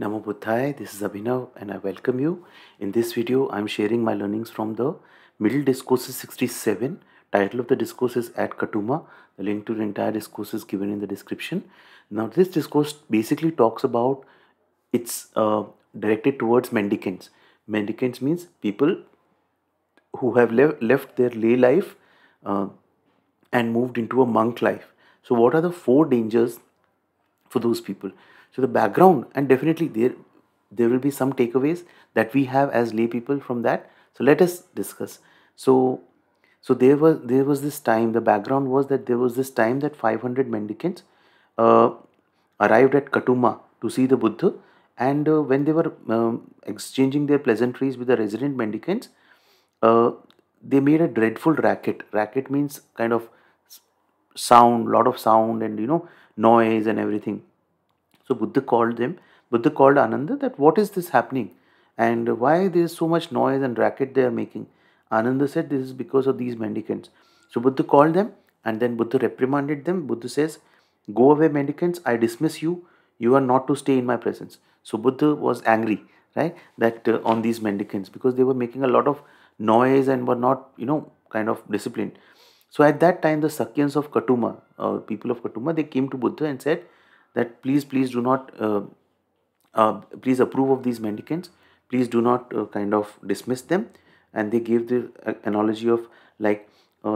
Namo Buddhaya, this is Abhinav and I welcome you. In this video, I am sharing my learnings from the Middle Discourses 67. Title of the discourse is At Catuma. The link to the entire discourse is given in the description. Now, this discourse basically talks about it's uh, directed towards mendicants. Mendicants means people who have le- left their lay life uh, and moved into a monk life. So, what are the four dangers for those people? So, the background and definitely there there will be some takeaways that we have as lay people from that. So, let us discuss. So, so there was there was this time. The background was that there was this time that 500 mendicants uh, arrived at Catuma to see the Buddha, and uh, when they were um, exchanging their pleasantries with the resident mendicants, uh, they made a dreadful racket. Racket means kind of sound, lot of sound, and you know noise and everything. So Buddha called them. Buddha called Ananda that what is this happening, and why there is so much noise and racket they are making. Ananda said this is because of these mendicants. So Buddha called them, and then Buddha reprimanded them. Buddha says, "Go away, mendicants! I dismiss you. You are not to stay in my presence." So Buddha was angry, right, that uh, on these mendicants because they were making a lot of noise and were not, you know, kind of disciplined. So at that time, the Sakyans of Catuma, uh, people of Catuma, they came to Buddha and said that please, please do not, uh, uh, please approve of these mendicants. Please do not uh, kind of dismiss them. And they gave the analogy of like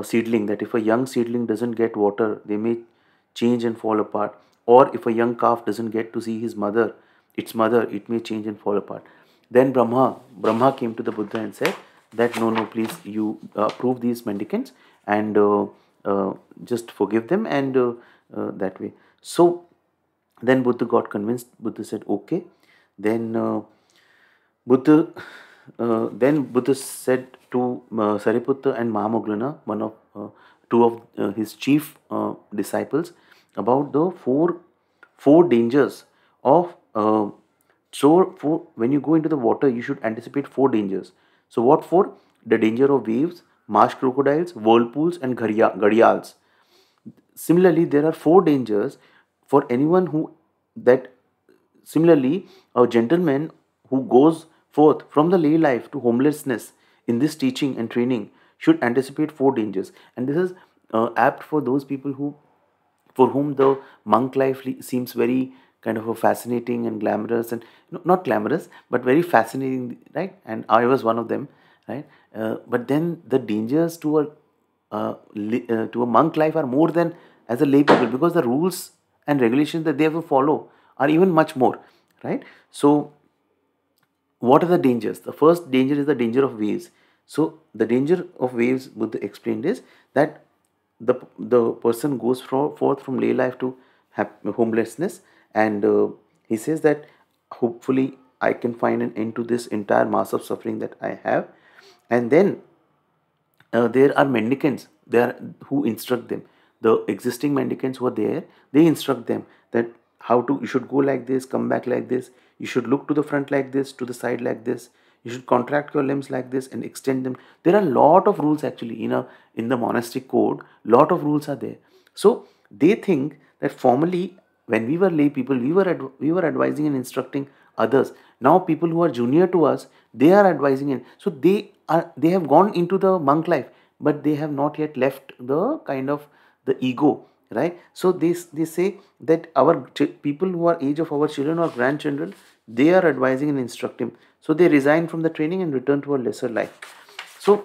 seedling that if a young seedling doesn't get water, they may change and fall apart. Or if a young calf doesn't get to see his mother, its mother, it may change and fall apart. Then Brahma, Brahma came to the Buddha and said that no, no, please, you approve these mendicants and uh, uh, just forgive them and uh, that way. So then Buddha got convinced. Buddha said, okay. Then uh, Buddha, uh, then Buddha said to uh, Sariputta and Mahamoggallana, one of uh, two of uh, his chief uh, disciples, about the four four dangers of uh, so for when you go into the water, you should anticipate four dangers. So what for? The danger of waves, marsh crocodiles, whirlpools, and gharials. Similarly, there are four dangers for anyone who that similarly a gentleman who goes forth from the lay life to homelessness in this teaching and training should anticipate four dangers. And this is uh, apt for those people who for whom the monk life seems very kind of a fascinating and glamorous and no, not glamorous but very fascinating right? And i was one of them right? Uh, but then the dangers to a uh, uh, to a monk life are more than as a lay people because the rules and regulations that they have to follow are even much more right? So what are the dangers? The first danger is the danger of waves. So the danger of waves buddha explained is that the the person goes fro- forth from lay life to hap- homelessness and uh, he says that hopefully i can find an end to this entire mass of suffering that i have. And then uh, there are mendicants there who instruct them the existing mendicants who are there they instruct them that how to you should go like this come back like this you should look to the front like this to the side like this you should contract your limbs like this and extend them. There are a lot of rules actually in a in the monastic code lot of rules are there. So they think that formally when we were lay people we were we were advising and instructing others. Now people who are junior to us they are advising and so they are they have gone into the monk life but they have not yet left the kind of the ego right? So they they say that our people who are age of our children or grandchildren they are advising and instructing. So they resign from the training and return to a lesser life. So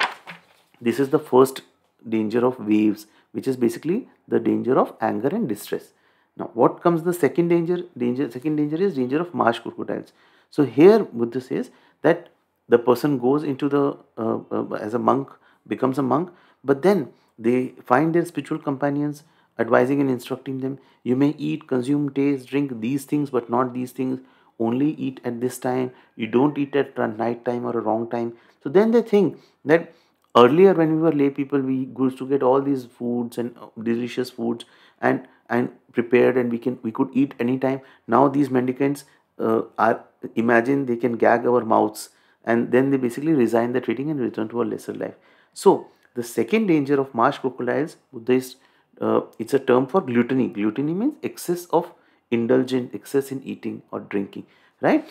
this is the first danger of waves which is basically the danger of anger and distress. Now what comes the second danger danger second danger is danger of marsh crocodiles. So here buddha says that the person goes into the uh, uh, as a monk becomes a monk but then they find their spiritual companions advising and instructing them. You may eat consume taste drink these things but not these things. Only eat at this time. You don't eat at night time or a wrong time. So then they think that earlier when we were lay people we used to get all these foods and uh, delicious foods and and prepared and we can we could eat anytime. Now these mendicants uh, are imagine they can gag our mouths and then they basically resign the trading and return to a lesser life. So the second danger of marsh crocodiles buddhist uh, it's a term for gluttony. Gluttony means excess of indulge in excess in eating or drinking right?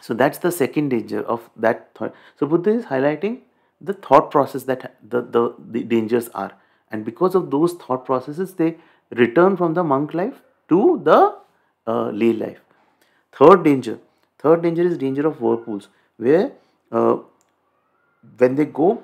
So that's the second danger of that thought. So buddha is highlighting the thought process that the, the, the dangers are. And because of those thought processes they return from the monk life to the uh, lay life. Third danger third danger is danger of whirlpools where uh, when they go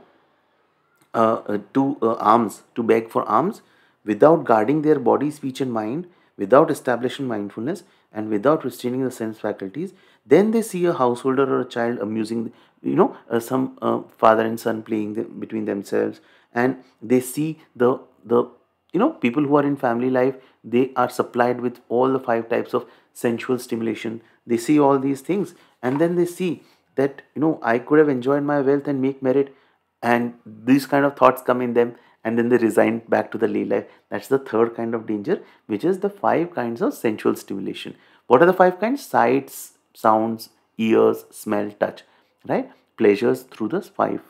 to uh, alms to beg for alms without guarding their body speech and mind without establishing mindfulness and without restraining the sense faculties. Then they see a householder or a child amusing you know uh, some uh, father and son playing the, between themselves and they see the the you know people who are in family life they are supplied with all the five types of sensual stimulation. They see all these things and then they see that you know i could have enjoyed my wealth and make merit and these kind of thoughts come in them and then they resign back to the lay life. That's the third kind of danger which is the five kinds of sensual stimulation. What are the five kinds? Sights sounds ears smell touch right? Pleasures through the five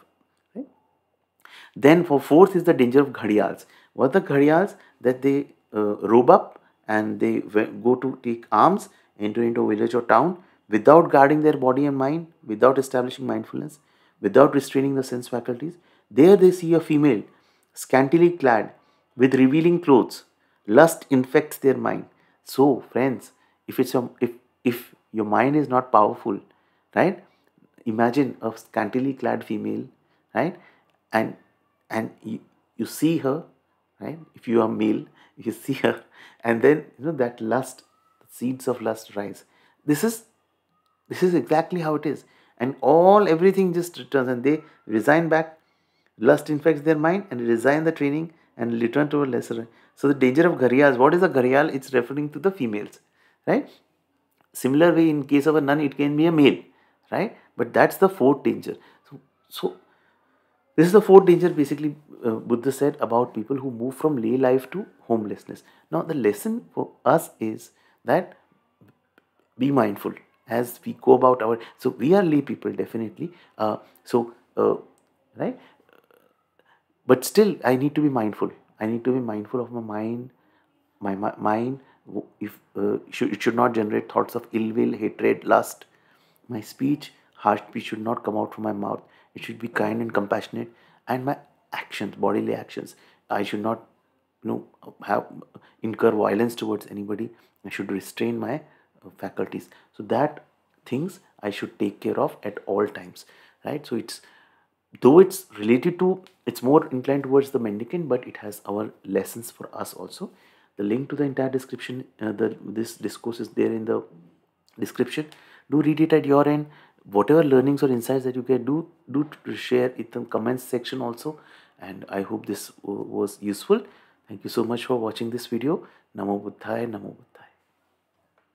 right? Then for fourth is the danger of ghadiyals. What are the ghadiyals? That they uh, robe up and they go to take alms enter into a village or town without guarding their body and mind without establishing mindfulness without restraining the sense faculties there they see a female scantily clad with revealing clothes. Lust infects their mind. So friends if it's a, if if your mind is not powerful right? Imagine a scantily clad female right? And and you, you see her right? If you are male you see her. And then you know that lust seeds of lust rise. This is this is exactly how it is and all everything just returns and they resign back lust infects their mind and resign the training and return to a lesser so the danger of ghadiyals what is a ghadiyal it's referring to the females right? Similar way in case of a nun it can be a male right? But that's the fourth danger. So, so this is the fourth danger basically uh, buddha said about people who move from lay life to homelessness. Now the lesson for us is that be mindful as we go about our so we are lay people definitely uh, so uh, right? But still i need to be mindful. I need to be mindful of my mind my, my mind. If uh, should, it should not generate thoughts of ill will hatred lust. My speech harsh speech should not come out from my mouth. It should be kind and compassionate. And my actions bodily actions. I should not you know have incur violence towards anybody. I should restrain my faculties. So that things i should take care of at all times right? So it's though it's related to it's more inclined towards the mendicant but it has our lessons for us also. The link to the entire description uh, the this discourse is there in the description. Do read it at your end. Whatever learnings or insights that you get do do share it in the comments section also. And i hope this was useful. Thank you so much for watching this video. Namo buddhaya namo